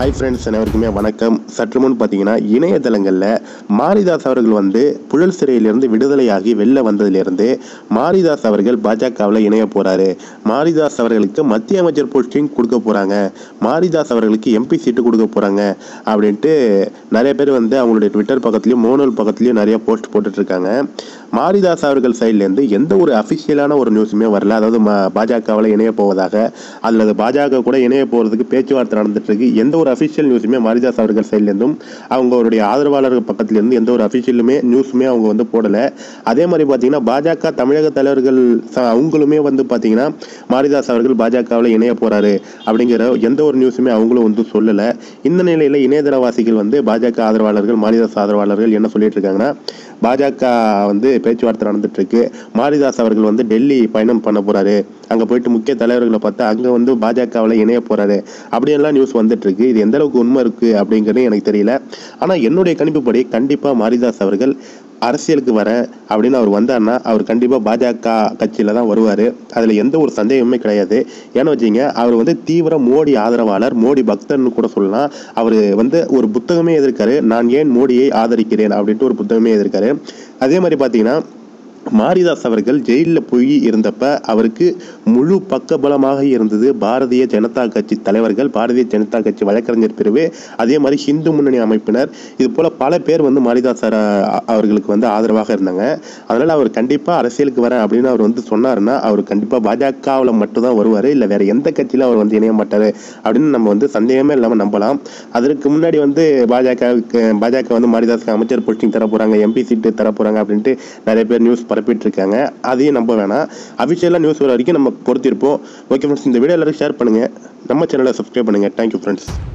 Hi friends அனைவருக்குமே வணக்கம். சற்று முன் பார்த்தீங்கன்னா இணையதளங்களில் மாரிதாஸ் அவர்கள் வந்து புழல் சிறையிலிருந்து விடுதலையாகி வெளில வந்ததிலிருந்து மாரிதாஸ் அவர்கள் பாஜகவில் இணைய போகிறாரு மாரிதாஸ் அவர்களுக்கு மத்திய அமைச்சர் போஸ்டிங் கொடுக்க போகிறாங்க மாரிதாஸ் அவர்களுக்கு எம்பி சீட்டு கொடுக்க போகிறாங்க அப்படின்ட்டு நிறைய பேர் வந்து அவங்களுடைய ட்விட்டர் பக்கத்துலேயும் மோனல் பக்கத்துலையும் நிறைய போஸ்ட் போட்டுட்ருக்காங்க. மாரிதாஸ் அவர்கள் சைட்லேருந்து எந்த ஒரு அஃபிஷியலான ஒரு நியூஸுமே வரல. அதாவது பாஜகவில் இணைய போவதாக அல்லது பாஜக கூட இணைய போகிறதுக்கு பேச்சுவார்த்தை நடந்துட்டு இருக்கு எந்த ஒரு அஃபிஷியல் நியூஸுமே மாரிதாஸ் அவர்கள் சைட்லேருந்தும் அவங்களுடைய ஆதரவாளர்கள் பக்கத்துலேருந்து எந்த ஒரு அஃபிஷியலுமே நியூஸுமே அவங்க வந்து போடலை. அதே மாதிரி பார்த்தீங்கன்னா பாஜக தமிழக தலைவர்கள் ச- அவங்களுமே வந்து பார்த்தீங்கன்னா மாரிதாஸ் அவர்கள் பாஜகவில் இணைய போகிறாரு அப்படிங்கிற எந்த ஒரு நியூஸுமே அவங்களும் வந்து சொல்லலை. இந்த நிலையில் இணையதளவாசிகள் வந்து பாஜக ஆதரவாளர்கள் மாரிதாஸ் ஆதரவாளர்கள் என்ன சொல்லிட்டு இருக்காங்கன்னா பாஜக வந்து பேச்சுவார்த்தை நடந்துட்டு இருக்கு. மாரிதாஸ் அவர்கள் வந்து டெல்லி பயணம் பண்ண போகிறாரு அங்கே போயிட்டு முக்கிய தலைவர்களை பார்த்தா அங்கே வந்து பாஜகவில் இணைய போகிறாரு அப்படியெல்லாம் நியூஸ் வந்துட்டுருக்கு. இது எந்த அளவுக்கு உண்மை இருக்குது அப்படிங்கிறது எனக்கு தெரியல. ஆனால் என்னுடைய கணிப்புப்படி கண்டிப்பாக மாரிதாஸ் அவர்கள் அரசியலுக்கு வர அப்படின்னு அவர் வந்தார்னா அவர் கண்டிப்பாக பாஜக கட்சியில் தான் வருவார். அதில் எந்த ஒரு சந்தேகமே கிடையாது. ஏன்னு வச்சிங்க அவர் வந்து தீவிர மோடி ஆதரவாளர் மோடி பக்தர்னு கூட சொல்லலாம். அவர் வந்து ஒரு புத்தகமே எதிர்க்காரு. நான் ஏன் மோடியை ஆதரிக்கிறேன் அப்படின்ட்டு ஒரு புத்தகமே எதிர்க்காரு. அதே மாதிரி பார்த்தீங்கன்னா மாரிதாஸ் அவர்கள் ஜெயிலில் போய் இருந்தப்ப அவருக்கு முழு பக்கபலமாக இருந்தது பாரதிய ஜனதா கட்சி தலைவர்கள் பாரதிய ஜனதா கட்சி வழக்கறிஞர் பிரிவு அதே மாதிரி ஹிந்து முன்னணி அமைப்பினர். இது போல பல பேர் வந்து மாரிதாஸ் சார் அவர்களுக்கு வந்து ஆதரவாக இருந்தாங்க. அதனால அவர் கண்டிப்பா அரசியலுக்கு வர அப்படின்னு அவர் வந்து சொன்னாருன்னா அவர் கண்டிப்பா பாஜகவில் மட்டும்தான் வருவார். இல்லை வேற எந்த கட்சியிலும் அவர் வந்து இணைய மாட்டாரு அப்படின்னு நம்ம வந்து சந்தேகமே இல்லாமல் நம்பலாம். அதற்கு முன்னாடி வந்து பாஜகவுக்கு பாஜக வந்து மாரிதாஸ்க்கு அமைச்சர் போஸ்டிங் தர போறாங்க எம்பி சீட்டு தர போறாங்க அப்படின்ட்டு நிறைய பேர் நியூஸ் பரப்பிட்டு இருக்காங்க அதையும் நம்ப வேணாம். அபிஷியலாக நியூஸ் வர வரைக்கும் நம்ம பொறுத்திருப்போம் ஓகே ஃப்ரெண்ட்ஸ் இந்த வீடியோ எல்லாரும் ஷேர் பண்ணுங்க. நம்ம சேனலை சப்ஸ்கிரைப் பண்ணுங்க. Thank you friends